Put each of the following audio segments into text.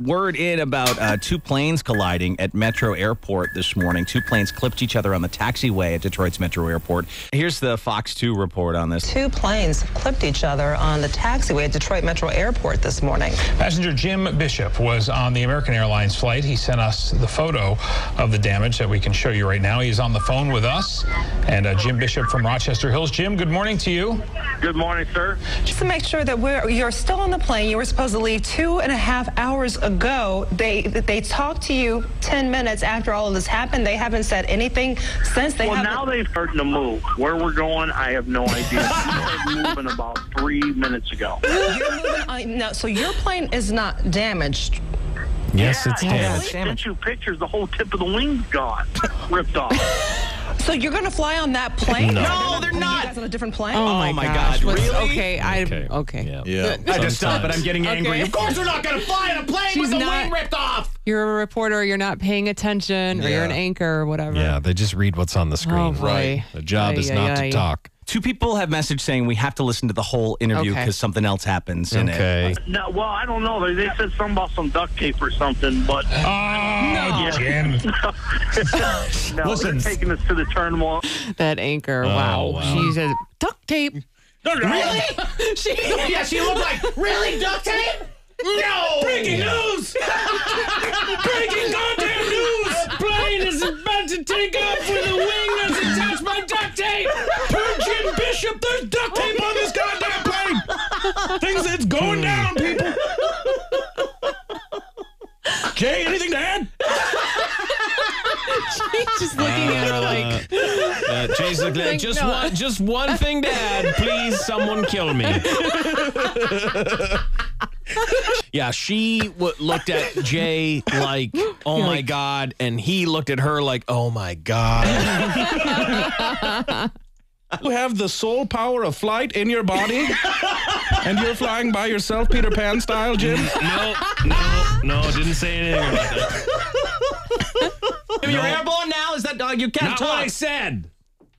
word in about uh, two planes colliding at Metro Airport this morning. Two planes clipped each other on the taxiway at Detroit's Metro Airport. Here's the Fox 2 report on this. Two planes clipped each other on the taxiway at Detroit Metro Airport this morning. Passenger Jim Bishop was on the American Airlines flight. He sent us the photo of the damage that we can show you right now. He's on the phone with us. And uh, Jim Bishop from Rochester Hills. Jim, good morning to you. Good morning, sir. Just to make sure that we're, you're still on the plane, you were supposed to leave two and a half hours ago. Go they they talked to you 10 minutes after all of this happened. They haven't said anything since. They Well, haven't. now they've started to move. Where we're going, I have no idea. They moving about three minutes ago. You're moving on, no, so your plane is not damaged. Yes, it's yeah, damaged. I sent you pictures. The whole tip of the wing's gone, ripped off. So you're going to fly on that plane? No. No, they're oh, You not. guys on a different plane? Oh, my, my gosh. God, really? Okay, I okay. Okay. Yeah. I had to stop it. I'm getting angry. Okay. Of course, they're not going to fly on a plane She's with the not- wing ripped off. You're a reporter. You're not paying attention, or you're an anchor, or whatever. Yeah, they just read what's on the screen. Oh, boy. The job Ay, is ay, not ay. to talk. Two people have messaged saying we have to listen to the whole interview Okay. because something else happens in it. Okay. No, well, I don't know. They, they said something about some duct tape or something, but Oh, Jim. no, Listen. they're taking us to the terminal. That anchor. Oh, wow. wow. She said duct tape. Really? she, yeah, she looked like, really, duct tape? No! Breaking news! Breaking goddamn news! Plane is about to take off with a wing Bishop, there's duct tape on this goddamn plane. Things it's going down, people. Jay, anything to add? Just looking at her like, Uh, Jay's looking at just not. one, just one thing to add. Please, someone kill me. yeah, she w- looked at Jay like, "Oh my god," and he looked at her like, "Oh my god." You have the sole power of flight in your body, and you're flying by yourself, Peter Pan style, Jim. no, no, no, didn't say anything about that. You're airborne now? Is that dog? You can't Not what. I said.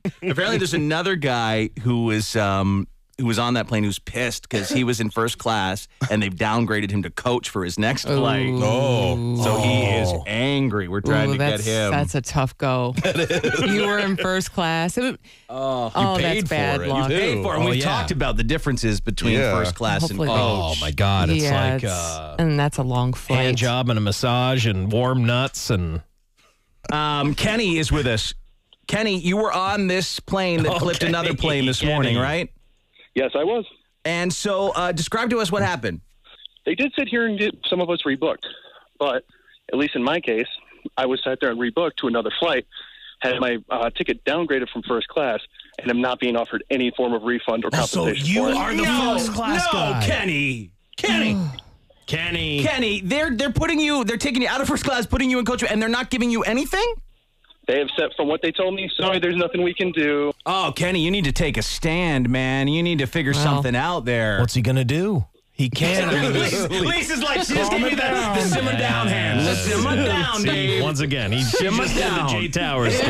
Apparently, there's another guy who was um, who was on that plane who's pissed because he was in first class and they've downgraded him to coach for his next flight. Oh, So he is angry. We're trying ooh, to get that's, him. that's a tough go. you were in first class. It, was- oh, paid that's bad for it. You paid for, it. and Oh, we yeah. talktalked about the differences between Yeah. first class Hopefully and coach. Oh my god, it's yeah, like it's- uh, and that's a long flight. hand job and a massage and warm nuts and Um, Kenny is with us. Kenny, you were on this plane that clipped Okay, another plane this Kenny. morning, right? Yes, I was. And so, uh, describe to us what happened. They did sit here and get some of us rebooked, but at least in my case, I was sat there and rebooked to another flight, had my uh, ticket downgraded from first class, and I'm not being offered any form of refund or compensation So you for it. Are the first class no, guy. Kenny. Kenny. Kenny. Kenny, they're they're putting you, they're taking you out of first class, putting you in coach, and they're not giving you anything. They have said, from what they told me, sorry, there's nothing we can do. Oh, Kenny, you need to take a stand, man. You need to figure something out there. What's he gonna do? He can. I mean, this- Lisa's like, she just gave me the, the simmer down hand. The simmer down, See, Dave. once again, he Simmer just did the down. J Towers.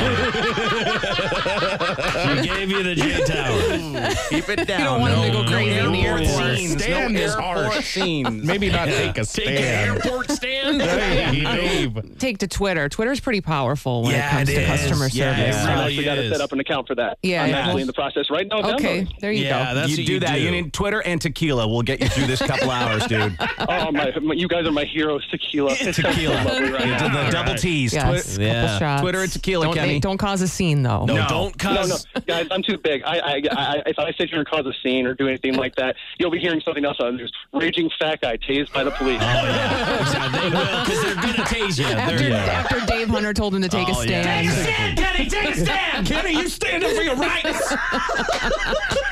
she gave you the J Towers. Keep it down. You don't want him to No- go crazy no in the airport airport. Scenes. Stand no is airport harsh. scenes. maybe not take a stand. Take an stand. airport stand. Hey, Dave. Take to Twitter. Twitter's pretty powerful when Yeah, it comes it to is. customer Yeah, service. it I've really actually got to set up an account for that. Yeah, I'm yeah. actually in the process right now. Okay, there you Yeah, go. that's you do that. You need Twitter and tequila. We'll get you through this couple hours, dude. Oh, my, my- you guys are my heroes, tequila. tequila. Lovely right You now. did the double T's. Yes, Twi- Yeah. couple shots. Twitter and tequila, don't, Kenny. Don't cause a scene, though. No, No. don't No, cause. no, guys, I'm too big. I, I, I, if I sit here and cause a scene or do anything like that, you'll be hearing something else on the news. Raging fat guy tased by the police. Oh, exactly. They will because they're gonna tase you. After, They're, after Dave Hunter told him to take a Oh, yeah. stand. stand, Kenny. Take a stand. Kenny, you stand up for your rights.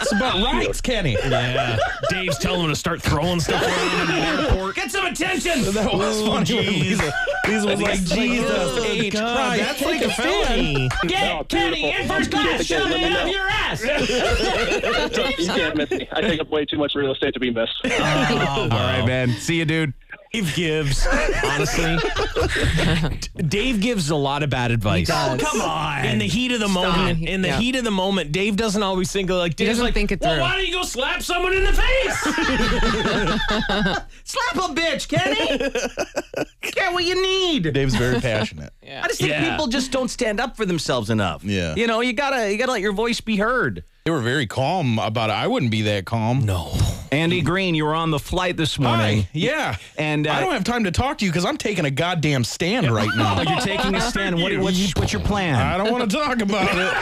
it's about rights, Kenny. yeah. Dave's telling him to start throwing stuff around in the airport. Get some attention. That was oh, funny. when Lisa, Lisa was like, Jesus H. God, Christ, that's take like a a stand. felony. Oh, beautiful. Again, again, let me know. ass. You can't miss me. I take up way too much real estate to be missed. Oh, All right, man. See you, dude. Dave gives, honestly, Dave gives a lot of bad advice. does. come on. In the heat of the moment, in the Yeah. heat of the moment, Dave doesn't always think of like, He Dave's doesn't like, think it well, through. why don't you go slap someone in the face? Slap a bitch, Kenny. Get what you need. Dave's very passionate. I just think Yeah. people just don't stand up for themselves enough. Yeah. You know, you gotta you gotta let your voice be heard. They were very calm about it. I wouldn't be that calm. no. Andy Green, you were on the flight this morning. Hi. Yeah. And, uh, I don't have time to talk to you because I'm taking a goddamn stand right Oh, now. you're taking a stand. What, what's, what's your plan? I don't want to talk about it.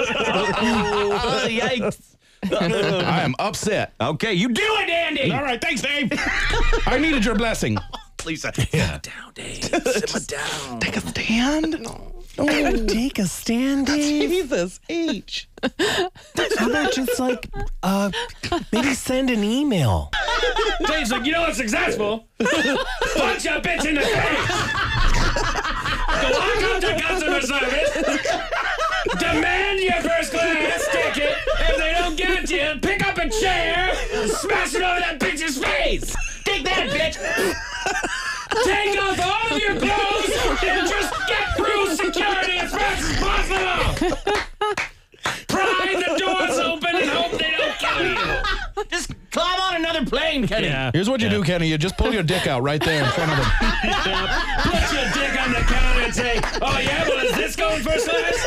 Oh, yikes. I am upset. Okay, you do it, Andy. All right, thanks, Dave. I needed your blessing. Please uh, sit down, Dave. Sit down. Take a stand? No. Take a stand, Dave. Jesus H. Just like, uh, maybe send an email? Dave's like, you know what's successful? Punch a bitch in the face. Go walk up to customer service. Demand your first class ticket. If they don't get you, pick up a chair smash it over that bitch's face. Take that, bitch. Take off all of your clothes and Kenny. Yeah. Here's what you do, Kenny. You just pull your dick out right there in front of them. Put your dick on the counter and say, "Oh yeah, well is this going first class?"